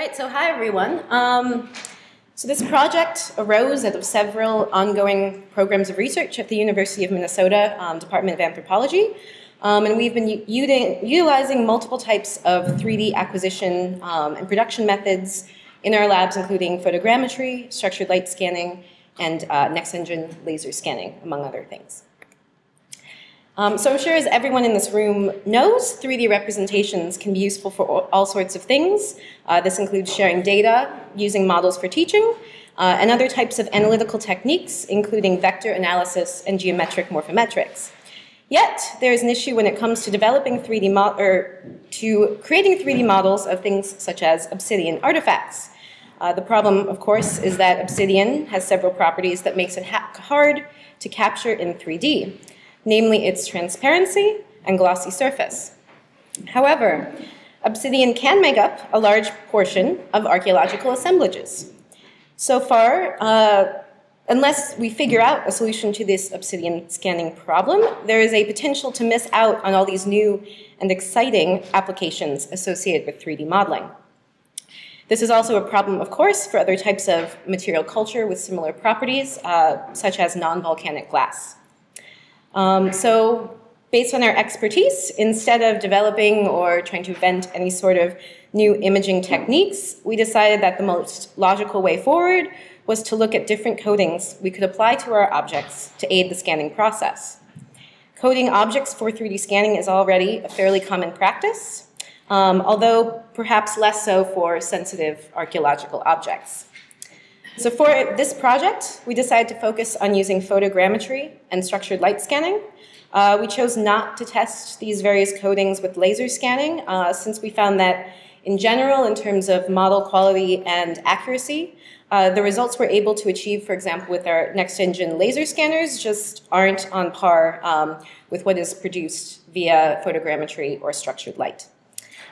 right, so hi everyone. Um, so this project arose out of several ongoing programs of research at the University of Minnesota um, Department of Anthropology. Um, and we've been utilizing multiple types of 3D acquisition um, and production methods in our labs, including photogrammetry, structured light scanning, and uh, NextEngine laser scanning, among other things. Um, so I'm sure as everyone in this room knows, 3D representations can be useful for all sorts of things. Uh, this includes sharing data, using models for teaching, uh, and other types of analytical techniques, including vector analysis and geometric morphometrics. Yet, there's an issue when it comes to developing 3D or to creating 3D models of things such as obsidian artifacts. Uh, the problem, of course, is that obsidian has several properties that makes it hard to capture in 3D namely its transparency and glossy surface. However, obsidian can make up a large portion of archaeological assemblages. So far, uh, unless we figure out a solution to this obsidian scanning problem, there is a potential to miss out on all these new and exciting applications associated with 3D modeling. This is also a problem, of course, for other types of material culture with similar properties, uh, such as non-volcanic glass. Um, so based on our expertise, instead of developing or trying to invent any sort of new imaging techniques, we decided that the most logical way forward was to look at different coatings we could apply to our objects to aid the scanning process. Coating objects for 3D scanning is already a fairly common practice, um, although perhaps less so for sensitive archaeological objects. So for this project, we decided to focus on using photogrammetry and structured light scanning. Uh, we chose not to test these various coatings with laser scanning uh, since we found that in general, in terms of model quality and accuracy, uh, the results we're able to achieve, for example, with our NextEngine laser scanners just aren't on par um, with what is produced via photogrammetry or structured light.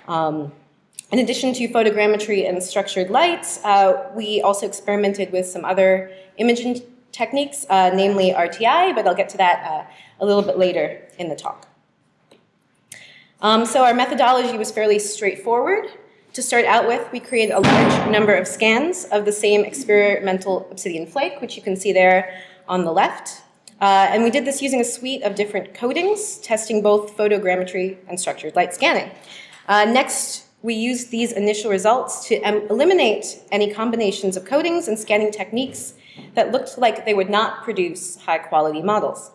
Um, in addition to photogrammetry and structured lights, uh, we also experimented with some other imaging techniques, uh, namely RTI, but I'll get to that uh, a little bit later in the talk. Um, so our methodology was fairly straightforward. To start out with, we created a large number of scans of the same experimental obsidian flake, which you can see there on the left. Uh, and we did this using a suite of different coatings, testing both photogrammetry and structured light scanning. Uh, next, we used these initial results to eliminate any combinations of coatings and scanning techniques that looked like they would not produce high quality models.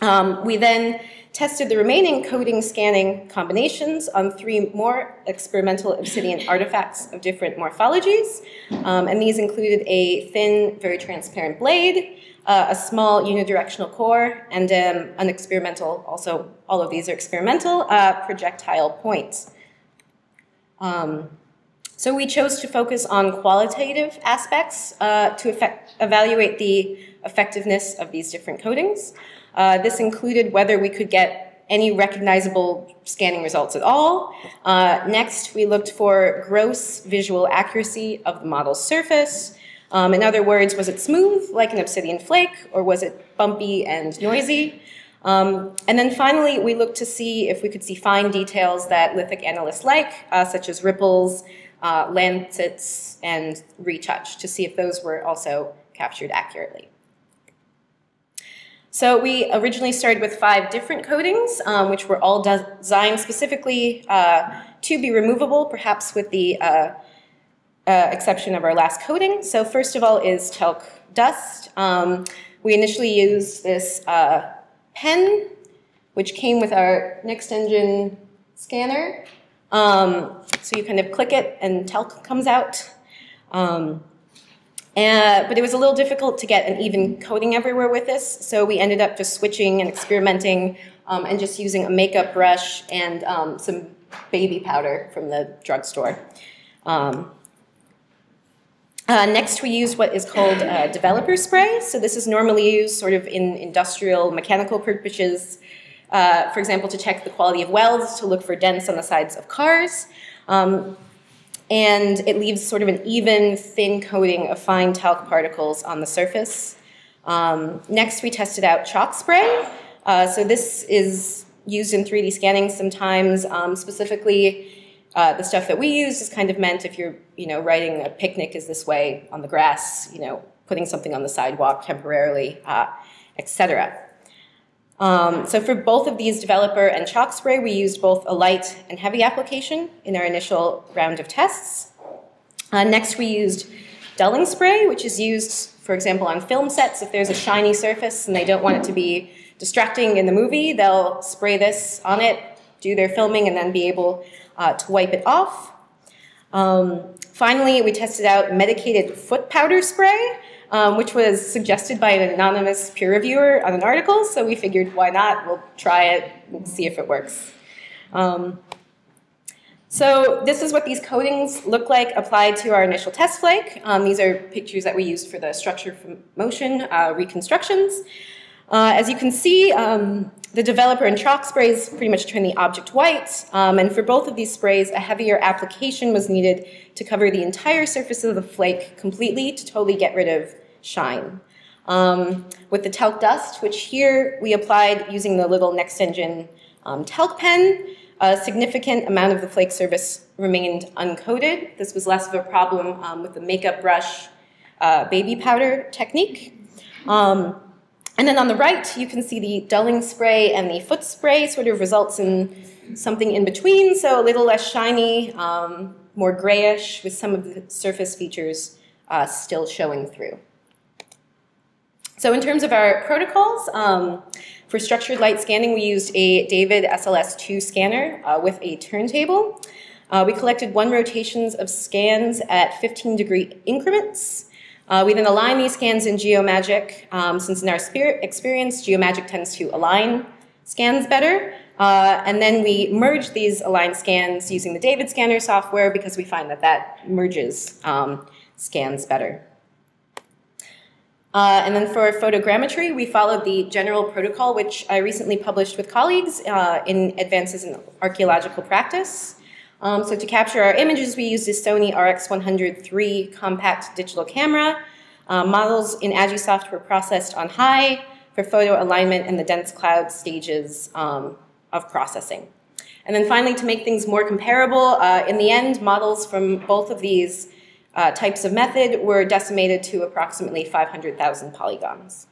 Um, we then tested the remaining coating scanning combinations on three more experimental obsidian artifacts of different morphologies. Um, and these included a thin, very transparent blade, uh, a small unidirectional core, and um, an experimental, also all of these are experimental, uh, projectile points. Um, so we chose to focus on qualitative aspects uh, to effect, evaluate the effectiveness of these different coatings. Uh, this included whether we could get any recognizable scanning results at all. Uh, next, we looked for gross visual accuracy of the model's surface. Um, in other words, was it smooth like an obsidian flake, or was it bumpy and noisy? Um, and then finally, we looked to see if we could see fine details that lithic analysts like, uh, such as ripples, uh, lancets, and retouch, to see if those were also captured accurately. So we originally started with five different coatings, um, which were all designed specifically uh, to be removable, perhaps with the uh, uh, exception of our last coating. So first of all is talc dust. Um, we initially used this uh, pen, which came with our NextEngine scanner. Um, so you kind of click it and talc comes out. Um, and, but it was a little difficult to get an even coating everywhere with this, so we ended up just switching and experimenting um, and just using a makeup brush and um, some baby powder from the drugstore. Um, uh, next, we use what is called uh, developer spray. So this is normally used sort of in industrial mechanical purposes, uh, for example, to check the quality of welds, to look for dents on the sides of cars. Um, and it leaves sort of an even, thin coating of fine talc particles on the surface. Um, next, we tested out chalk spray. Uh, so this is used in 3D scanning sometimes, um, specifically uh, the stuff that we used is kind of meant if you're, you know, writing a picnic is this way on the grass, you know, putting something on the sidewalk temporarily, uh, etc. Um, so for both of these developer and chalk spray, we used both a light and heavy application in our initial round of tests. Uh, next, we used dulling spray, which is used, for example, on film sets. If there's a shiny surface and they don't want it to be distracting in the movie, they'll spray this on it, do their filming, and then be able uh, to wipe it off. Um, finally, we tested out medicated foot powder spray, um, which was suggested by an anonymous peer reviewer on an article, so we figured why not? We'll try it and see if it works. Um, so this is what these coatings look like applied to our initial test flake. Um, these are pictures that we used for the structure from motion uh, reconstructions. Uh, as you can see, um, the developer and chalk sprays pretty much turn the object white, um, and for both of these sprays, a heavier application was needed to cover the entire surface of the flake completely to totally get rid of shine. Um, with the talc dust, which here we applied using the little NextEngine um, talc pen, a significant amount of the flake surface remained uncoated. This was less of a problem um, with the makeup brush uh, baby powder technique. Um, and then on the right, you can see the dulling spray and the foot spray sort of results in something in between, so a little less shiny, um, more grayish, with some of the surface features uh, still showing through. So in terms of our protocols, um, for structured light scanning, we used a David SLS2 scanner uh, with a turntable. Uh, we collected one rotations of scans at 15 degree increments. Uh, we then align these scans in Geomagic, um, since in our experience, Geomagic tends to align scans better. Uh, and then we merge these aligned scans using the David scanner software because we find that that merges um, scans better. Uh, and then for photogrammetry, we followed the general protocol, which I recently published with colleagues uh, in Advances in Archaeological Practice. Um, so to capture our images, we used the Sony RX100 III compact digital camera. Uh, models in Agisoft were processed on high for photo alignment and the dense cloud stages um, of processing. And then finally, to make things more comparable, uh, in the end, models from both of these uh, types of method were decimated to approximately 500,000 polygons.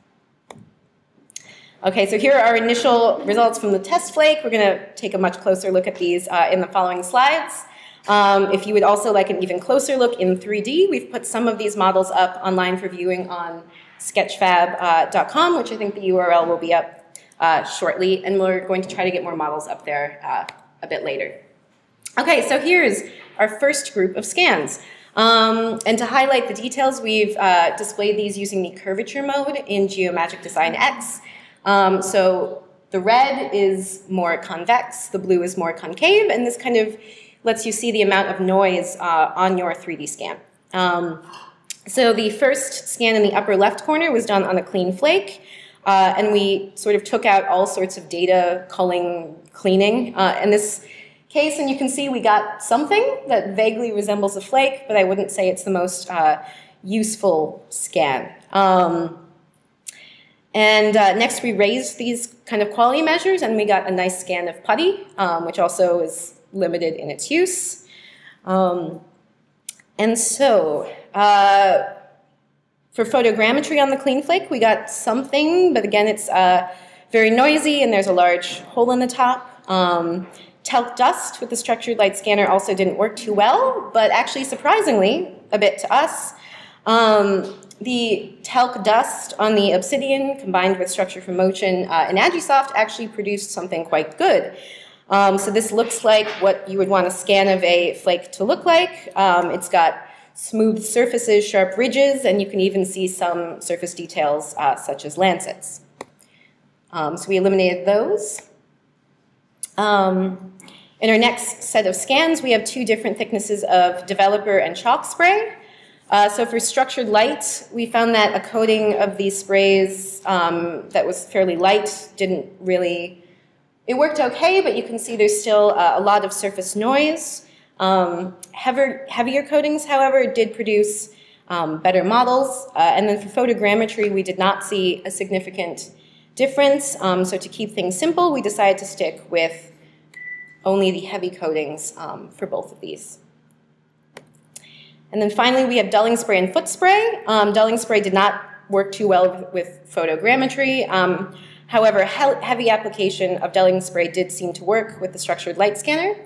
Okay, so here are our initial results from the test flake. We're going to take a much closer look at these uh, in the following slides. Um, if you would also like an even closer look in 3D, we've put some of these models up online for viewing on sketchfab.com, uh, which I think the URL will be up uh, shortly, and we're going to try to get more models up there uh, a bit later. Okay, so here's our first group of scans. Um, and to highlight the details, we've uh, displayed these using the curvature mode in Geomagic Design X. Um, so the red is more convex, the blue is more concave, and this kind of lets you see the amount of noise uh, on your 3D scan. Um, so the first scan in the upper left corner was done on a clean flake, uh, and we sort of took out all sorts of data culling, cleaning. Uh, in this case, and you can see we got something that vaguely resembles a flake, but I wouldn't say it's the most uh, useful scan. Um, and uh, next we raised these kind of quality measures and we got a nice scan of putty, um, which also is limited in its use. Um, and so uh, for photogrammetry on the clean flake, we got something, but again, it's uh, very noisy and there's a large hole in the top. Um, dust with the structured light scanner also didn't work too well, but actually surprisingly, a bit to us, um, the talc dust on the obsidian combined with structure from motion uh, in Agisoft actually produced something quite good. Um, so this looks like what you would want a scan of a flake to look like. Um, it's got smooth surfaces, sharp ridges, and you can even see some surface details uh, such as lancets. Um, so we eliminated those. Um, in our next set of scans, we have two different thicknesses of developer and chalk spray. Uh, so for structured light, we found that a coating of these sprays um, that was fairly light didn't really, it worked okay, but you can see there's still uh, a lot of surface noise. Um, heavier, heavier coatings, however, did produce um, better models. Uh, and then for photogrammetry, we did not see a significant difference. Um, so to keep things simple, we decided to stick with only the heavy coatings um, for both of these. And then finally, we have dulling spray and foot spray. Um, dulling spray did not work too well with photogrammetry. Um, however, he heavy application of dulling spray did seem to work with the structured light scanner.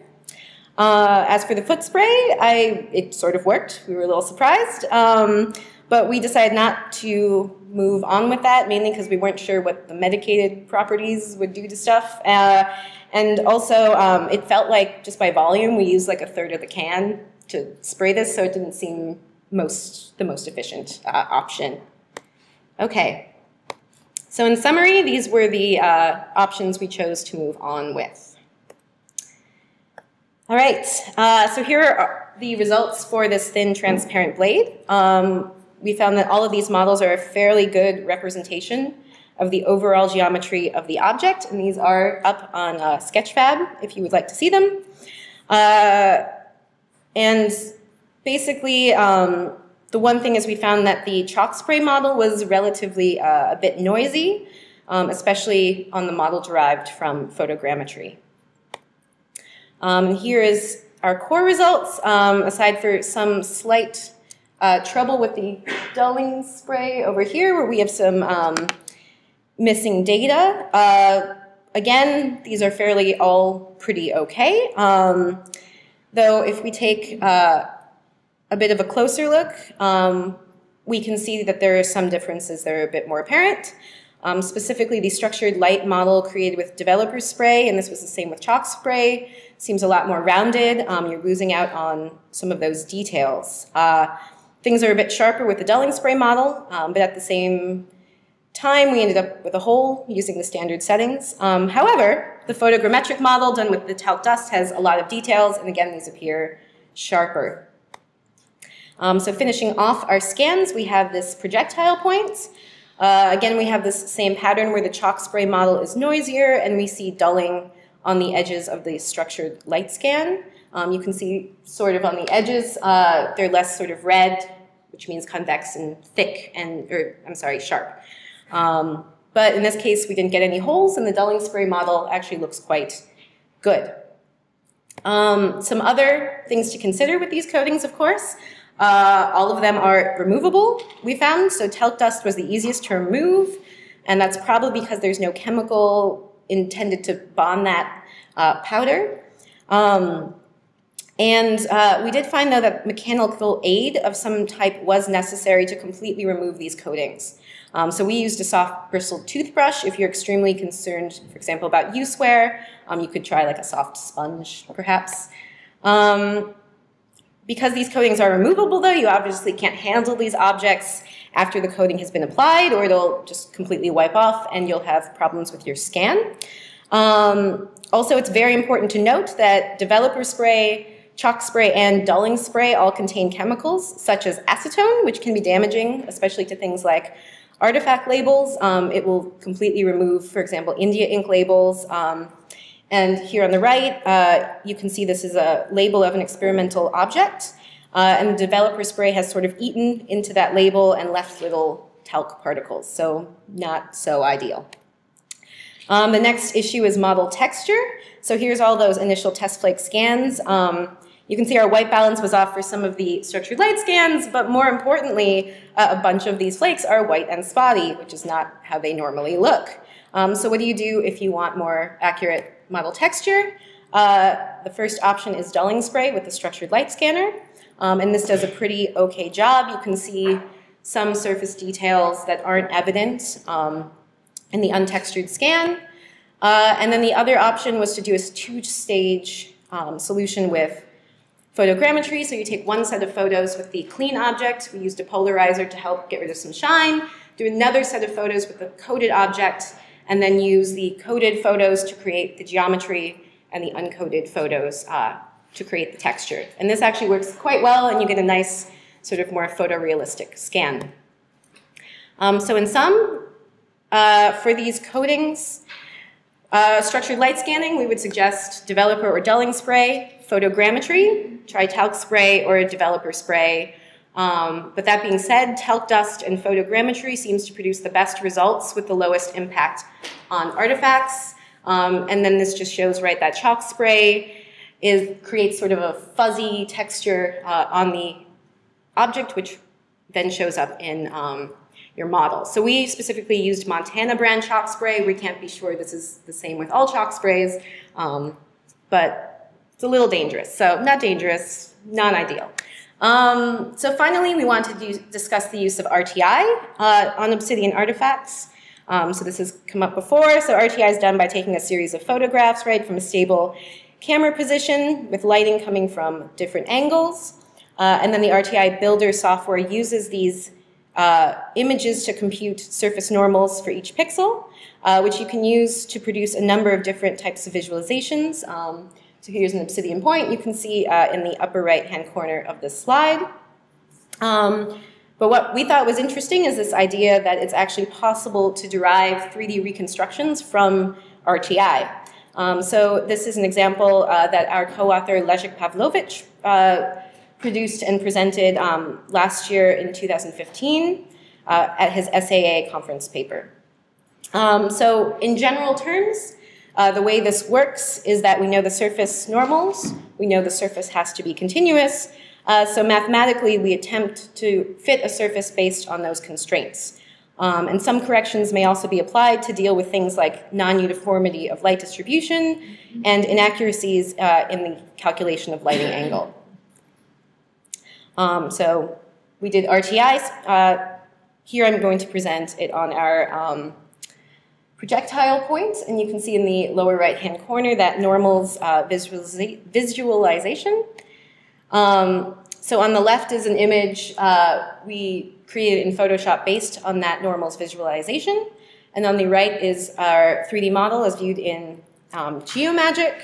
Uh, as for the foot spray, I, it sort of worked. We were a little surprised. Um, but we decided not to move on with that, mainly because we weren't sure what the medicated properties would do to stuff. Uh, and also, um, it felt like just by volume, we used like a third of the can to spray this, so it didn't seem most the most efficient uh, option. Okay. So in summary, these were the uh, options we chose to move on with. All right, uh, so here are the results for this thin transparent blade. Um, we found that all of these models are a fairly good representation of the overall geometry of the object, and these are up on uh, Sketchfab if you would like to see them. Uh, and basically, um, the one thing is we found that the chalk spray model was relatively uh, a bit noisy, um, especially on the model derived from photogrammetry. Um, here is our core results, um, aside for some slight uh, trouble with the dulling spray over here, where we have some um, missing data. Uh, again, these are fairly all pretty okay. Though if we take uh, a bit of a closer look, um, we can see that there are some differences that are a bit more apparent. Um, specifically, the structured light model created with developer spray, and this was the same with chalk spray, seems a lot more rounded. Um, you're losing out on some of those details. Uh, things are a bit sharper with the dulling spray model, um, but at the same time, we ended up with a hole using the standard settings. Um, however, the photogrammetric model done with the talc dust has a lot of details, and again, these appear sharper. Um, so finishing off our scans, we have this projectile point. Uh, again, we have this same pattern where the chalk spray model is noisier and we see dulling on the edges of the structured light scan. Um, you can see sort of on the edges, uh, they're less sort of red, which means convex and thick and, or I'm sorry, sharp. Um, but in this case, we didn't get any holes and the dulling spray model actually looks quite good. Um, some other things to consider with these coatings, of course. Uh, all of them are removable, we found, so talc dust was the easiest to remove, and that's probably because there's no chemical intended to bond that uh, powder. Um, and uh, we did find, though, that mechanical aid of some type was necessary to completely remove these coatings. Um, so we used a soft bristled toothbrush. If you're extremely concerned, for example, about use wear, um, you could try like a soft sponge, perhaps. Um, because these coatings are removable though, you obviously can't handle these objects after the coating has been applied or it'll just completely wipe off and you'll have problems with your scan. Um, also, it's very important to note that developer spray, chalk spray, and dulling spray all contain chemicals such as acetone, which can be damaging, especially to things like artifact labels. Um, it will completely remove, for example, India ink labels. Um, and here on the right, uh, you can see this is a label of an experimental object. Uh, and the developer spray has sort of eaten into that label and left little talc particles, so not so ideal. Um, the next issue is model texture. So here's all those initial test flake scans. Um, you can see our white balance was off for some of the structured light scans, but more importantly, uh, a bunch of these flakes are white and spotty, which is not how they normally look. Um, so what do you do if you want more accurate model texture. Uh, the first option is dulling spray with the structured light scanner. Um, and this does a pretty okay job. You can see some surface details that aren't evident um, in the untextured scan. Uh, and then the other option was to do a two-stage um, solution with photogrammetry. So you take one set of photos with the clean object. We used a polarizer to help get rid of some shine. Do another set of photos with the coated object and then use the coated photos to create the geometry and the uncoated photos uh, to create the texture. And this actually works quite well, and you get a nice sort of more photorealistic scan. Um, so in sum, uh, for these coatings, uh, structured light scanning, we would suggest developer or dulling spray, photogrammetry, try talc spray or a developer spray, um, but that being said, talc dust and photogrammetry seems to produce the best results with the lowest impact on artifacts. Um, and then this just shows, right, that chalk spray is, creates sort of a fuzzy texture uh, on the object, which then shows up in um, your model. So we specifically used Montana brand chalk spray. We can't be sure this is the same with all chalk sprays, um, but it's a little dangerous. So not dangerous, not ideal. Um, so finally, we want to do, discuss the use of RTI uh, on Obsidian artifacts. Um, so this has come up before. So RTI is done by taking a series of photographs, right, from a stable camera position with lighting coming from different angles. Uh, and then the RTI Builder software uses these uh, images to compute surface normals for each pixel, uh, which you can use to produce a number of different types of visualizations. Um, so here's an obsidian point you can see uh, in the upper right-hand corner of this slide. Um, but what we thought was interesting is this idea that it's actually possible to derive 3D reconstructions from RTI. Um, so this is an example uh, that our co-author Leszek Pawlowicz uh, produced and presented um, last year in 2015 uh, at his SAA conference paper. Um, so in general terms, uh, the way this works is that we know the surface normals, we know the surface has to be continuous, uh, so mathematically we attempt to fit a surface based on those constraints. Um, and some corrections may also be applied to deal with things like non-uniformity of light distribution and inaccuracies uh, in the calculation of lighting angle. Um, so we did RTI. Uh, here I'm going to present it on our um, projectile points, point, and you can see in the lower right-hand corner that normals uh, visualization. Um, so on the left is an image uh, we created in Photoshop based on that normals visualization, and on the right is our 3D model as viewed in um, Geomagic,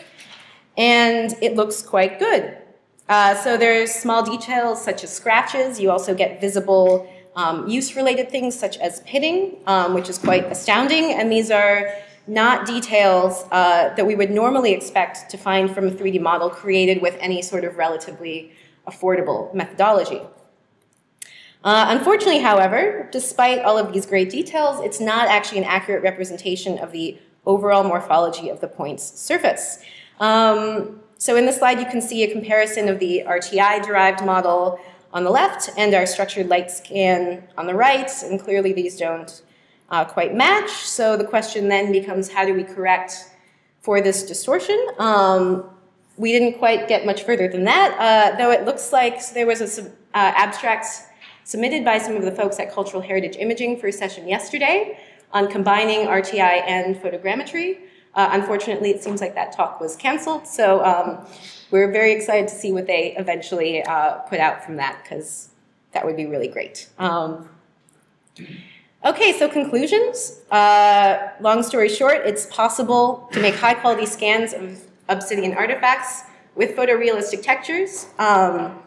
and it looks quite good. Uh, so there's small details such as scratches. You also get visible um, use-related things such as pitting, um, which is quite astounding. And these are not details uh, that we would normally expect to find from a 3D model created with any sort of relatively affordable methodology. Uh, unfortunately, however, despite all of these great details, it's not actually an accurate representation of the overall morphology of the point's surface. Um, so in this slide, you can see a comparison of the RTI-derived model on the left and our structured light scan on the right, and clearly these don't uh, quite match. So the question then becomes how do we correct for this distortion? Um, we didn't quite get much further than that, uh, though it looks like there was an uh, abstract submitted by some of the folks at Cultural Heritage Imaging for a session yesterday on combining RTI and photogrammetry. Uh, unfortunately, it seems like that talk was canceled, so um, we're very excited to see what they eventually uh, put out from that because that would be really great. Um, okay, so conclusions. Uh, long story short, it's possible to make high quality scans of obsidian artifacts with photorealistic textures. Um,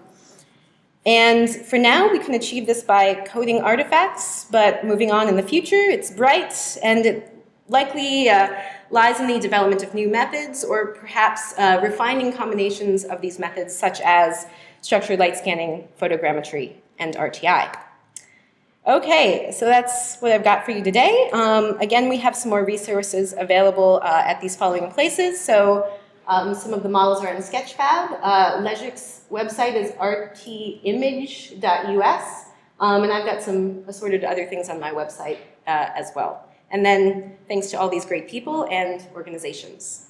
and for now, we can achieve this by coating artifacts, but moving on in the future, it's bright and it likely uh, lies in the development of new methods or perhaps uh, refining combinations of these methods such as structured light scanning, photogrammetry, and RTI. Okay, so that's what I've got for you today. Um, again, we have some more resources available uh, at these following places. So um, some of the models are in Sketchfab. Uh, Leszek's website is rtimage.us. Um, and I've got some assorted other things on my website uh, as well. And then thanks to all these great people and organizations.